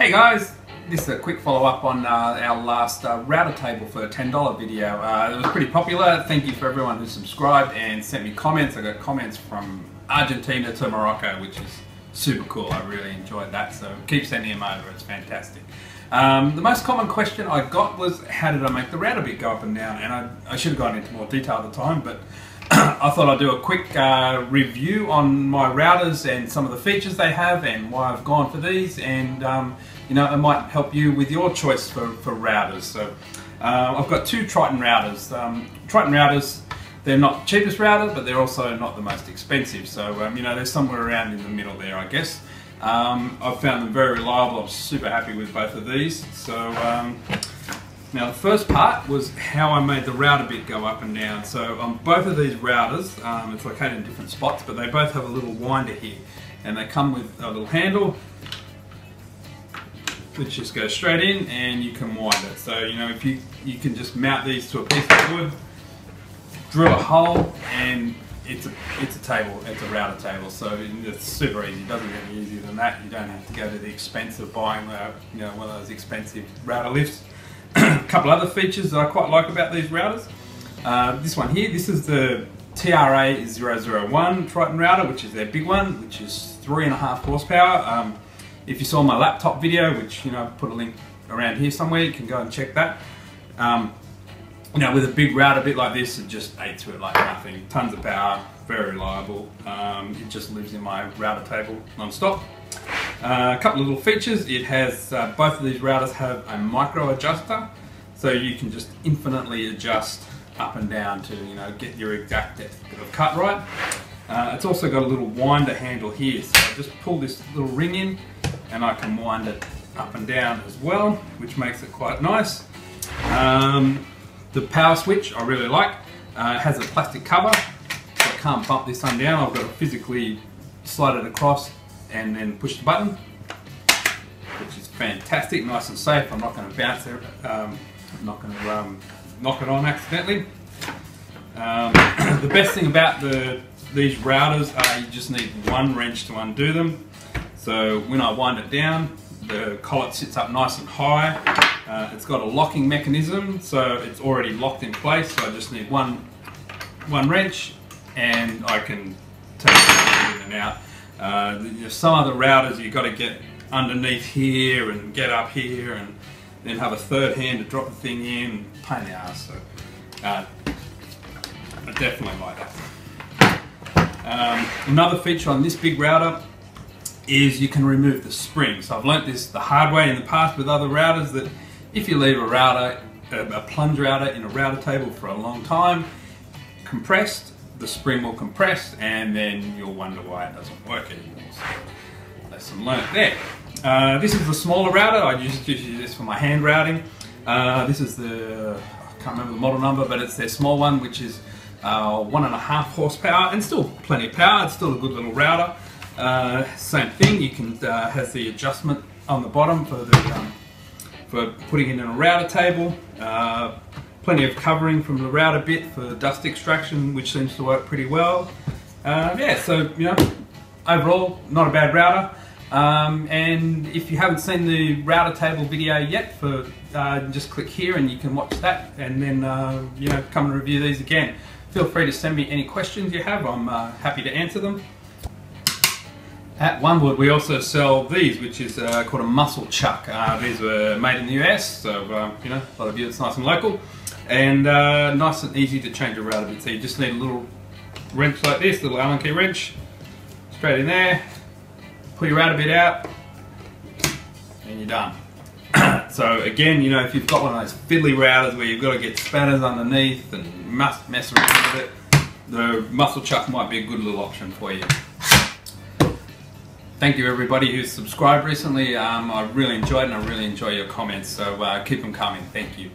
Hey guys, this is a quick follow up on uh, our last uh, router table for a $10 video. Uh, it was pretty popular. Thank you for everyone who subscribed and sent me comments. I got comments from Argentina to Morocco, which is super cool. I really enjoyed that, so keep sending them over. It's fantastic. Um, the most common question I got was how did I make the router bit go up and down? And I, I should have gone into more detail at the time, but I thought I'd do a quick uh, review on my routers and some of the features they have and why I've gone for these and um, you know it might help you with your choice for, for routers. So uh, I've got two Triton routers. Um, Triton routers they're not the cheapest router but they're also not the most expensive so um, you know they're somewhere around in the middle there I guess. Um, I've found them very reliable. I'm super happy with both of these. So um, now the first part was how I made the router bit go up and down. So on both of these routers, um, it's located in different spots, but they both have a little winder here. And they come with a little handle, which just goes straight in and you can wind it. So, you know, if you, you can just mount these to a piece of wood, drill a hole and it's a it's a table, it's a router table, so it's super easy. It doesn't get any easier than that. You don't have to go to the expense of buying uh, you know one of those expensive router lifts. A couple other features that I quite like about these routers. Uh, this one here, this is the TRA001 Triton router, which is their big one, which is three and a half horsepower. Um, if you saw my laptop video, which you know, I've put a link around here somewhere, you can go and check that. Um, you know, with a big router bit like this, it just ate through it like nothing. Tons of power, very reliable. Um, it just lives in my router table non-stop. Uh, a couple of little features. It has, uh, both of these routers have a micro adjuster, so you can just infinitely adjust up and down to, you know, get your exact depth of cut right. Uh, it's also got a little winder handle here, so I just pull this little ring in and I can wind it up and down as well, which makes it quite nice. Um, the power switch I really like. Uh, it has a plastic cover, so I can't bump this one down. I've got to physically slide it across and then push the button, which is fantastic, nice and safe. I'm not going to bounce it. Um, I'm not going to um, knock it on accidentally. Um, the best thing about the these routers are you just need one wrench to undo them. So when I wind it down, the collet sits up nice and high. Uh, it's got a locking mechanism, so it's already locked in place. So I just need one one wrench, and I can take it in and out. Uh, some other routers you've got to get underneath here and get up here and then have a third hand to drop the thing in. Pain in the ass. So uh, I definitely like that. Um, another feature on this big router is you can remove the spring. So I've learnt this the hard way in the past with other routers that if you leave a router, a plunge router in a router table for a long time, compressed, the spring will compress and then you'll wonder why it doesn't work anymore. So lesson learnt there. Uh, this is the smaller router. I use, use this for my hand routing. Uh, this is the, I can't remember the model number, but it's their small one, which is uh, one and a half horsepower and still plenty of power. It's still a good little router. Uh, same thing, you can uh, has the adjustment on the bottom for the um, for putting it in a router table. Uh, plenty of covering from the router bit for dust extraction, which seems to work pretty well. Uh, yeah, so you know, overall, not a bad router. Um, and if you haven't seen the router table video yet, for uh, just click here and you can watch that, and then uh, you know come and review these again. Feel free to send me any questions you have. I'm happy to answer them. At OneWood we also sell these, which is uh, called a Musclechuck. Uh, these were made in the US, so uh, you know, a lot of you it's nice and local. And uh, nice and easy to change around a bit. So you just need a little wrench like this, little Allen key wrench, straight in there, pull your router bit out, and you're done. so again, you know, if you've got one of those fiddly routers where you've got to get spanners underneath and must mess around with it, the Musclechuck might be a good little option for you thank you everybody who's subscribed recently. Um, I really enjoyed and I really enjoy your comments, so uh, keep them coming. Thank you.